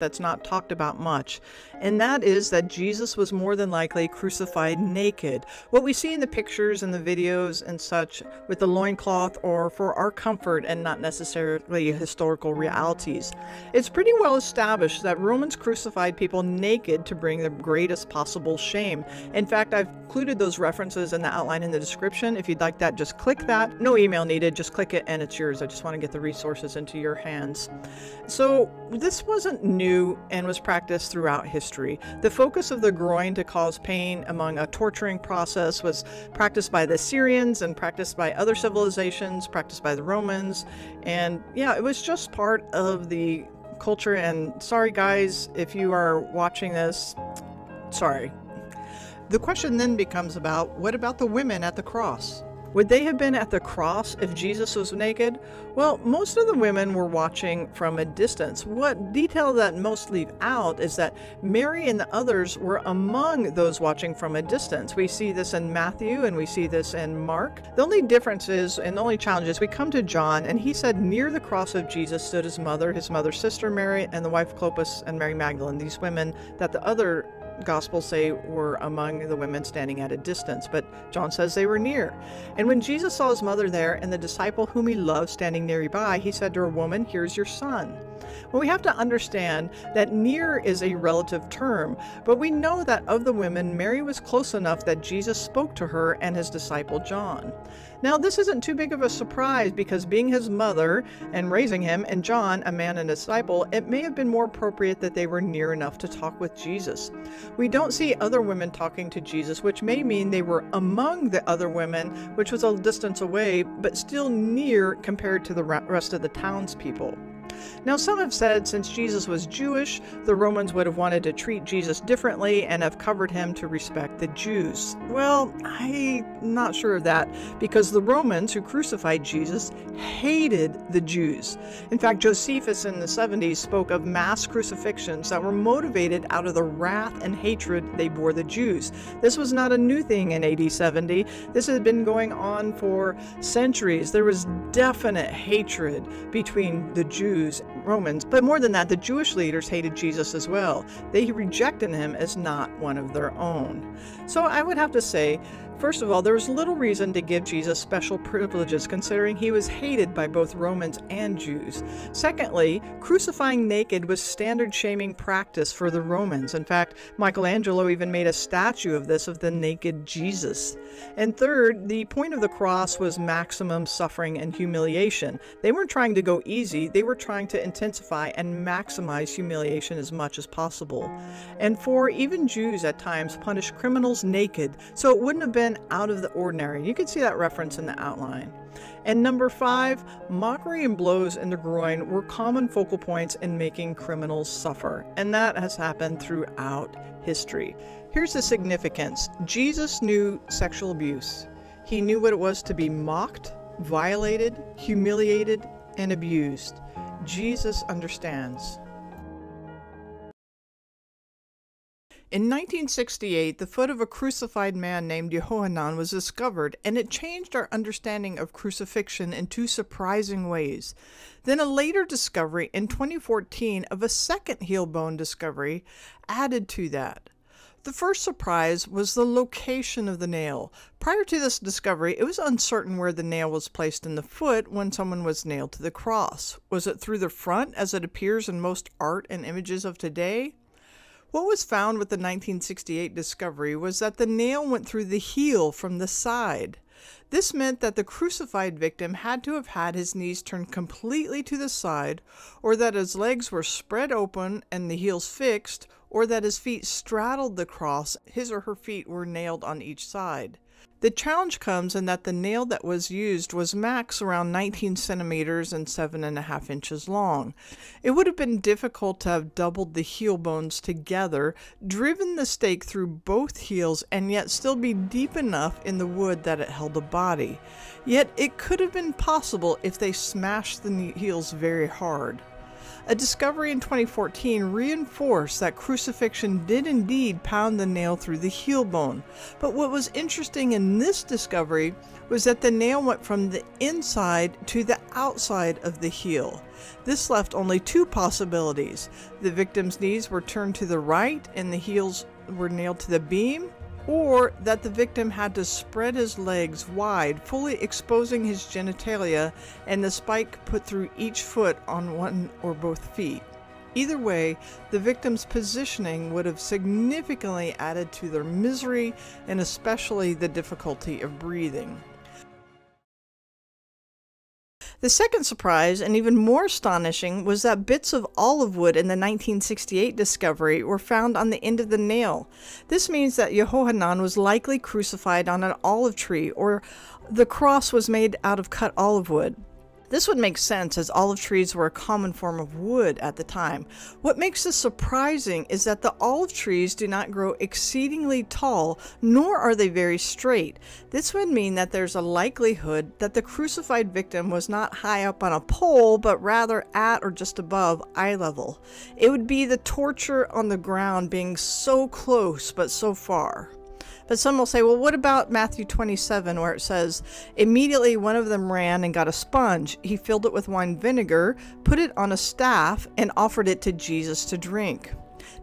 that's not talked about much, and that is that Jesus was more than likely crucified naked. What we see in the pictures and the videos and such with the loincloth or for our comfort and not necessarily historical realities. It's pretty well established that Romans crucified people naked to bring the greatest possible shame. In fact, I've included those references in the outline in the description. If you'd like that, just click that. No email needed, just click it and it's yours. I just want to get the resources into your hands. So, this wasn't new and was practiced throughout history. The focus of the groin to cause pain among a torturing process was practiced by the Syrians and practiced by other civilizations, practiced by the Romans. And yeah, it was just part of the culture. And sorry, guys, if you are watching this, sorry. The question then becomes about what about the women at the cross? Would they have been at the cross if Jesus was naked? Well, most of the women were watching from a distance. What detail that most leave out is that Mary and the others were among those watching from a distance. We see this in Matthew and we see this in Mark. The only difference is, and the only challenge is, we come to John and he said, Near the cross of Jesus stood his mother, his mother's sister Mary, and the wife Clopas and Mary Magdalene, these women that the other Gospels say were among the women standing at a distance, but John says they were near. And when Jesus saw his mother there and the disciple whom he loved standing nearby, he said to her, Woman, here's your son. Well, we have to understand that near is a relative term, but we know that of the women, Mary was close enough that Jesus spoke to her and his disciple John. Now, this isn't too big of a surprise because being his mother and raising him, and John, a man and a disciple, it may have been more appropriate that they were near enough to talk with Jesus. We don't see other women talking to Jesus, which may mean they were among the other women, which was a distance away, but still near compared to the rest of the townspeople. Now, some have said since Jesus was Jewish, the Romans would have wanted to treat Jesus differently and have covered him to respect the Jews. Well, I'm not sure of that because the Romans who crucified Jesus hated the Jews. In fact, Josephus in the 70s spoke of mass crucifixions that were motivated out of the wrath and hatred they bore the Jews. This was not a new thing in AD 70. This had been going on for centuries. There was definite hatred between the Jews Jews, Romans, but more than that, the Jewish leaders hated Jesus as well. They rejected him as not one of their own. So I would have to say First of all, there was little reason to give Jesus special privileges considering he was hated by both Romans and Jews. Secondly, crucifying naked was standard shaming practice for the Romans. In fact, Michelangelo even made a statue of this of the naked Jesus. And third, the point of the cross was maximum suffering and humiliation. They weren't trying to go easy, they were trying to intensify and maximize humiliation as much as possible. And four, even Jews at times punished criminals naked, so it wouldn't have been out of the ordinary. You can see that reference in the outline. And number five, mockery and blows in the groin were common focal points in making criminals suffer, and that has happened throughout history. Here's the significance Jesus knew sexual abuse, he knew what it was to be mocked, violated, humiliated, and abused. Jesus understands. In 1968, the foot of a crucified man named Yohanan was discovered, and it changed our understanding of crucifixion in two surprising ways. Then a later discovery in 2014 of a second heel bone discovery added to that. The first surprise was the location of the nail. Prior to this discovery, it was uncertain where the nail was placed in the foot when someone was nailed to the cross. Was it through the front, as it appears in most art and images of today? What was found with the 1968 discovery was that the nail went through the heel from the side. This meant that the crucified victim had to have had his knees turned completely to the side, or that his legs were spread open and the heels fixed, or that his feet straddled the cross, his or her feet were nailed on each side. The challenge comes in that the nail that was used was max around 19 centimeters and 7.5 inches long. It would have been difficult to have doubled the heel bones together, driven the stake through both heels, and yet still be deep enough in the wood that it held the body. Yet it could have been possible if they smashed the heels very hard. A discovery in 2014 reinforced that crucifixion did indeed pound the nail through the heel bone. But what was interesting in this discovery was that the nail went from the inside to the outside of the heel. This left only two possibilities. The victim's knees were turned to the right and the heels were nailed to the beam, or that the victim had to spread his legs wide, fully exposing his genitalia, and the spike put through each foot on one or both feet. Either way, the victim's positioning would have significantly added to their misery and especially the difficulty of breathing. The second surprise, and even more astonishing, was that bits of olive wood in the 1968 discovery were found on the end of the nail. This means that Yehohanan was likely crucified on an olive tree, or the cross was made out of cut olive wood. This would make sense as olive trees were a common form of wood at the time. What makes this surprising is that the olive trees do not grow exceedingly tall, nor are they very straight. This would mean that there's a likelihood that the crucified victim was not high up on a pole, but rather at or just above eye level. It would be the torture on the ground being so close but so far. But some will say, well, what about Matthew 27, where it says, Immediately one of them ran and got a sponge. He filled it with wine vinegar, put it on a staff, and offered it to Jesus to drink.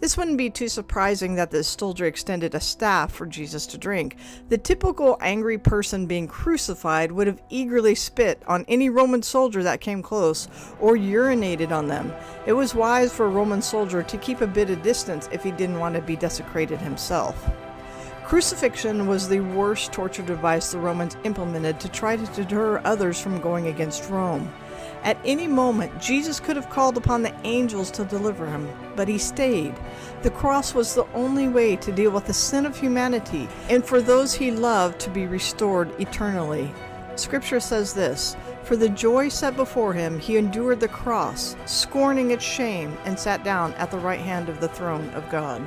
This wouldn't be too surprising that the soldier extended a staff for Jesus to drink. The typical angry person being crucified would have eagerly spit on any Roman soldier that came close or urinated on them. It was wise for a Roman soldier to keep a bit of distance if he didn't want to be desecrated himself. Crucifixion was the worst torture device the Romans implemented to try to deter others from going against Rome. At any moment, Jesus could have called upon the angels to deliver him, but he stayed. The cross was the only way to deal with the sin of humanity and for those he loved to be restored eternally. Scripture says this For the joy set before him, he endured the cross, scorning its shame, and sat down at the right hand of the throne of God.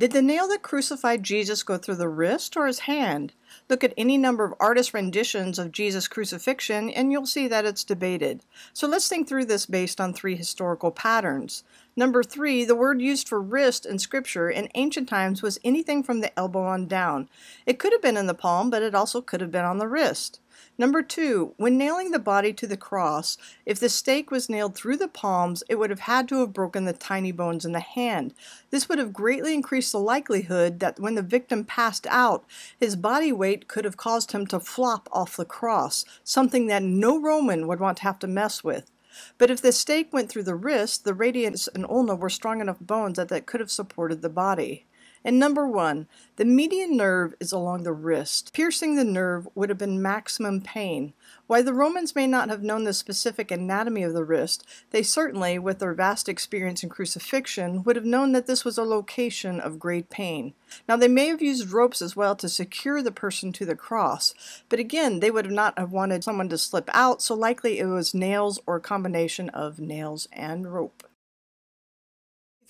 Did the nail that crucified Jesus go through the wrist or his hand? Look at any number of artist renditions of Jesus' crucifixion and you'll see that it's debated. So let's think through this based on three historical patterns. Number three, the word used for wrist in scripture in ancient times was anything from the elbow on down. It could have been in the palm, but it also could have been on the wrist. Number two, when nailing the body to the cross, if the stake was nailed through the palms, it would have had to have broken the tiny bones in the hand. This would have greatly increased the likelihood that when the victim passed out, his body weight could have caused him to flop off the cross, something that no Roman would want to have to mess with. But if the stake went through the wrist, the radius and ulna were strong enough bones that that could have supported the body. And number one, the median nerve is along the wrist. Piercing the nerve would have been maximum pain. While the Romans may not have known the specific anatomy of the wrist, they certainly, with their vast experience in crucifixion, would have known that this was a location of great pain. Now, they may have used ropes as well to secure the person to the cross, but again, they would have not have wanted someone to slip out, so likely it was nails or a combination of nails and rope.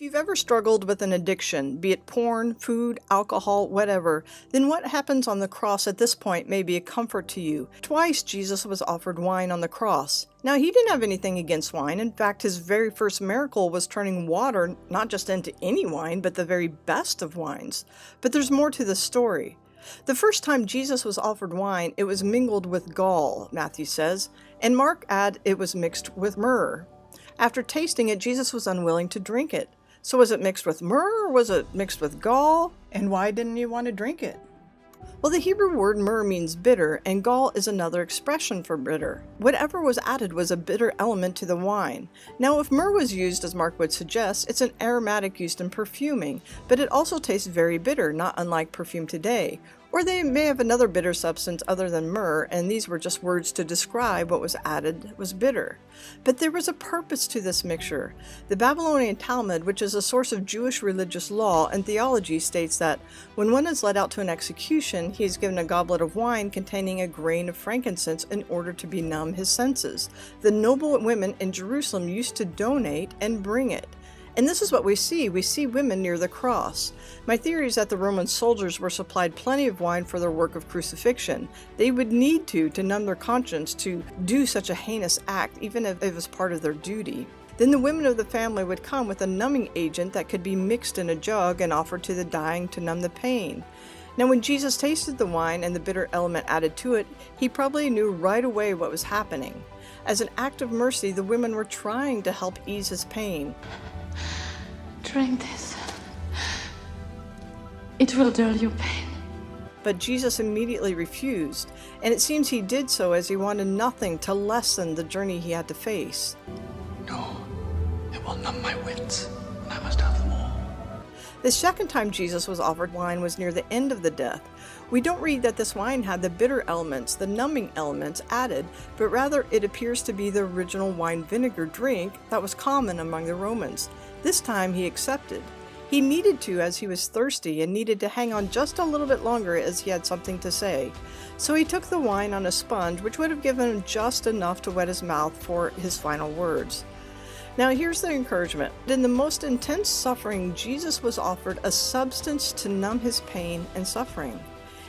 If you've ever struggled with an addiction, be it porn, food, alcohol, whatever, then what happens on the cross at this point may be a comfort to you. Twice Jesus was offered wine on the cross. Now, he didn't have anything against wine. In fact, his very first miracle was turning water not just into any wine, but the very best of wines. But there's more to the story. The first time Jesus was offered wine, it was mingled with gall, Matthew says, and Mark add it was mixed with myrrh. After tasting it, Jesus was unwilling to drink it. So was it mixed with myrrh or was it mixed with gall? And why didn't you want to drink it? Well, the Hebrew word myrrh means bitter, and gall is another expression for bitter. Whatever was added was a bitter element to the wine. Now, if myrrh was used, as Mark would suggest, it's an aromatic used in perfuming, but it also tastes very bitter, not unlike perfume today, or they may have another bitter substance other than myrrh, and these were just words to describe what was added was bitter. But there was a purpose to this mixture. The Babylonian Talmud, which is a source of Jewish religious law and theology, states that when one is led out to an execution, he is given a goblet of wine containing a grain of frankincense in order to benumb his senses. The noble women in Jerusalem used to donate and bring it. And this is what we see. We see women near the cross. My theory is that the Roman soldiers were supplied plenty of wine for their work of crucifixion. They would need to to numb their conscience to do such a heinous act, even if it was part of their duty. Then the women of the family would come with a numbing agent that could be mixed in a jug and offered to the dying to numb the pain. Now, when Jesus tasted the wine and the bitter element added to it, he probably knew right away what was happening. As an act of mercy, the women were trying to help ease his pain. Drink this. It will dull your pain. But Jesus immediately refused, and it seems he did so as he wanted nothing to lessen the journey he had to face. No, it will numb my wits, and I must have them all. The second time Jesus was offered wine was near the end of the death. We don't read that this wine had the bitter elements, the numbing elements added, but rather it appears to be the original wine vinegar drink that was common among the Romans. This time he accepted. He needed to as he was thirsty and needed to hang on just a little bit longer as he had something to say. So he took the wine on a sponge, which would have given him just enough to wet his mouth for his final words. Now, here's the encouragement. In the most intense suffering, Jesus was offered a substance to numb his pain and suffering.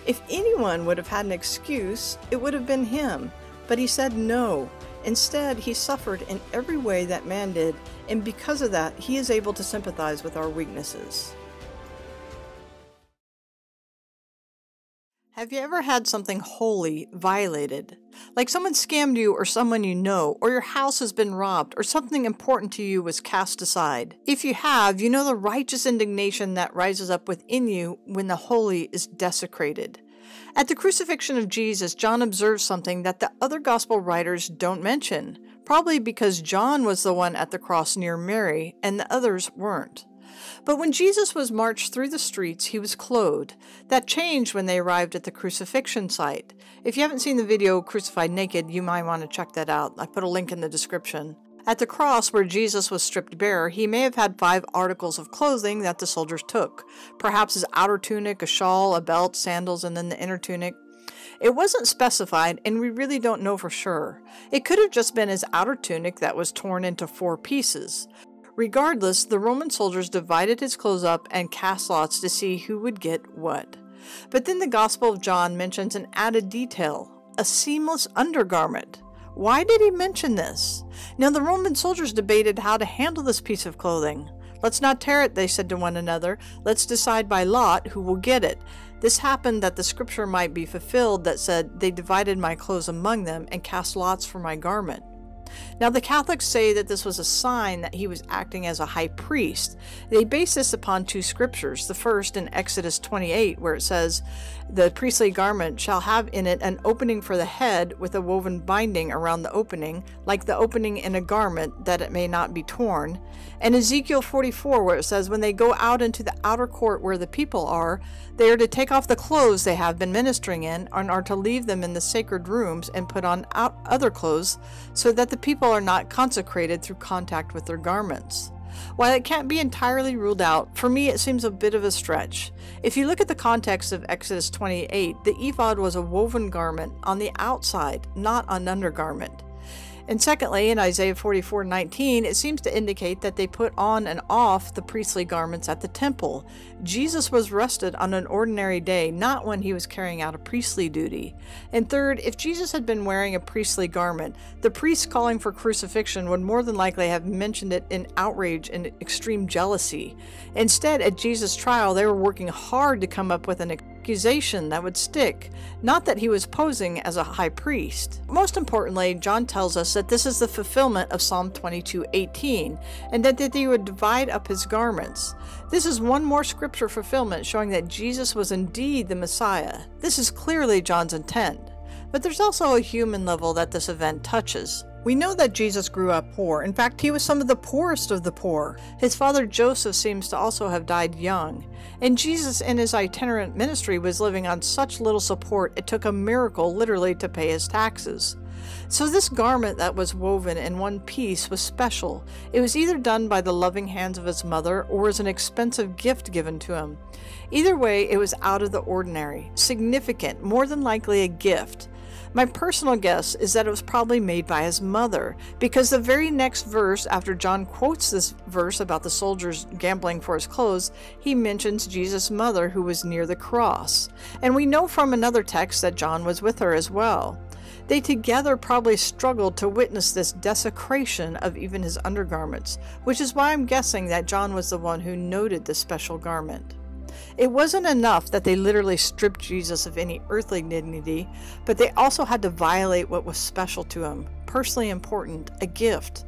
If anyone would have had an excuse, it would have been him. But he said no. Instead, he suffered in every way that man did, and because of that, he is able to sympathize with our weaknesses. Have you ever had something holy violated? Like someone scammed you or someone you know, or your house has been robbed, or something important to you was cast aside? If you have, you know the righteous indignation that rises up within you when the holy is desecrated. At the crucifixion of Jesus, John observes something that the other gospel writers don't mention, probably because John was the one at the cross near Mary and the others weren't. But when Jesus was marched through the streets, he was clothed. That changed when they arrived at the crucifixion site. If you haven't seen the video Crucified Naked, you might want to check that out. I put a link in the description. At the cross where Jesus was stripped bare, he may have had five articles of clothing that the soldiers took. Perhaps his outer tunic, a shawl, a belt, sandals, and then the inner tunic. It wasn't specified, and we really don't know for sure. It could have just been his outer tunic that was torn into four pieces. Regardless, the Roman soldiers divided his clothes up and cast lots to see who would get what. But then the Gospel of John mentions an added detail a seamless undergarment. Why did he mention this? Now, the Roman soldiers debated how to handle this piece of clothing. Let's not tear it, they said to one another. Let's decide by lot who will get it. This happened that the scripture might be fulfilled that said, They divided my clothes among them and cast lots for my garment. Now, the Catholics say that this was a sign that he was acting as a high priest. They base this upon two scriptures. The first in Exodus 28, where it says, The priestly garment shall have in it an opening for the head with a woven binding around the opening, like the opening in a garment, that it may not be torn. And Ezekiel 44, where it says, When they go out into the outer court where the people are, they are to take off the clothes they have been ministering in, and are to leave them in the sacred rooms and put on other clothes, so that the people are not consecrated through contact with their garments. While it can't be entirely ruled out, for me it seems a bit of a stretch. If you look at the context of Exodus 28, the ephod was a woven garment on the outside, not an undergarment. And secondly, in Isaiah 44 19, it seems to indicate that they put on and off the priestly garments at the temple. Jesus was rested on an ordinary day, not when he was carrying out a priestly duty. And third, if Jesus had been wearing a priestly garment, the priests calling for crucifixion would more than likely have mentioned it in outrage and extreme jealousy. Instead, at Jesus' trial, they were working hard to come up with an accusation that would stick, not that he was posing as a high priest. Most importantly, John tells us that this is the fulfillment of Psalm 22:18, and that, that they would divide up his garments. This is one more scripture fulfillment showing that Jesus was indeed the Messiah. This is clearly John's intent. But there's also a human level that this event touches. We know that Jesus grew up poor. In fact, he was some of the poorest of the poor. His father Joseph seems to also have died young. And Jesus, in his itinerant ministry, was living on such little support it took a miracle literally to pay his taxes. So, this garment that was woven in one piece was special. It was either done by the loving hands of his mother or as an expensive gift given to him. Either way, it was out of the ordinary, significant, more than likely a gift. My personal guess is that it was probably made by his mother, because the very next verse, after John quotes this verse about the soldiers gambling for his clothes, he mentions Jesus' mother who was near the cross. And we know from another text that John was with her as well. They together probably struggled to witness this desecration of even his undergarments, which is why I'm guessing that John was the one who noted the special garment. It wasn't enough that they literally stripped Jesus of any earthly dignity, but they also had to violate what was special to him, personally important, a gift.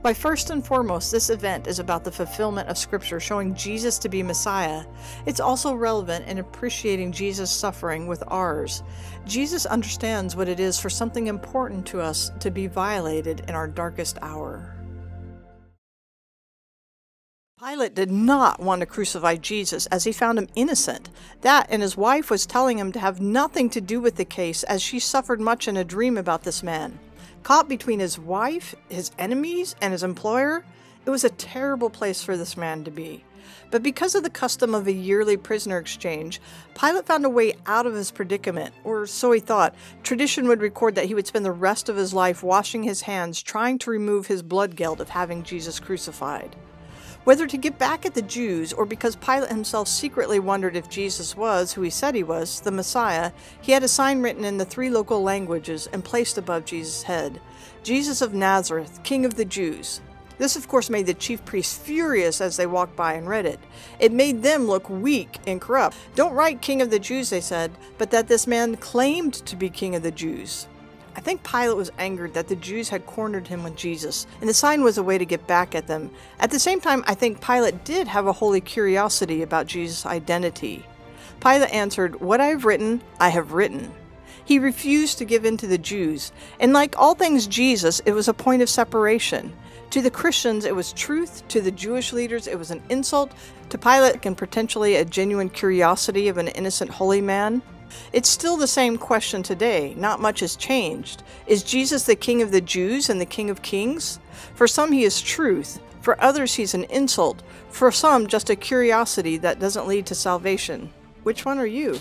Why, first and foremost, this event is about the fulfillment of Scripture showing Jesus to be Messiah. It's also relevant in appreciating Jesus' suffering with ours. Jesus understands what it is for something important to us to be violated in our darkest hour. Pilate did not want to crucify Jesus as he found him innocent. That and his wife was telling him to have nothing to do with the case as she suffered much in a dream about this man. Caught between his wife, his enemies, and his employer, it was a terrible place for this man to be. But because of the custom of a yearly prisoner exchange, Pilate found a way out of his predicament, or so he thought. Tradition would record that he would spend the rest of his life washing his hands trying to remove his blood guilt of having Jesus crucified. Whether to get back at the Jews or because Pilate himself secretly wondered if Jesus was, who he said he was, the Messiah, he had a sign written in the three local languages and placed above Jesus' head Jesus of Nazareth, King of the Jews. This, of course, made the chief priests furious as they walked by and read it. It made them look weak and corrupt. Don't write King of the Jews, they said, but that this man claimed to be King of the Jews. I think Pilate was angered that the Jews had cornered him with Jesus, and the sign was a way to get back at them. At the same time, I think Pilate did have a holy curiosity about Jesus' identity. Pilate answered, What I have written, I have written. He refused to give in to the Jews, and like all things Jesus, it was a point of separation. To the Christians, it was truth. To the Jewish leaders, it was an insult. To Pilate, and potentially a genuine curiosity of an innocent holy man. It's still the same question today. Not much has changed. Is Jesus the King of the Jews and the King of Kings? For some, he is truth. For others, he's an insult. For some, just a curiosity that doesn't lead to salvation. Which one are you?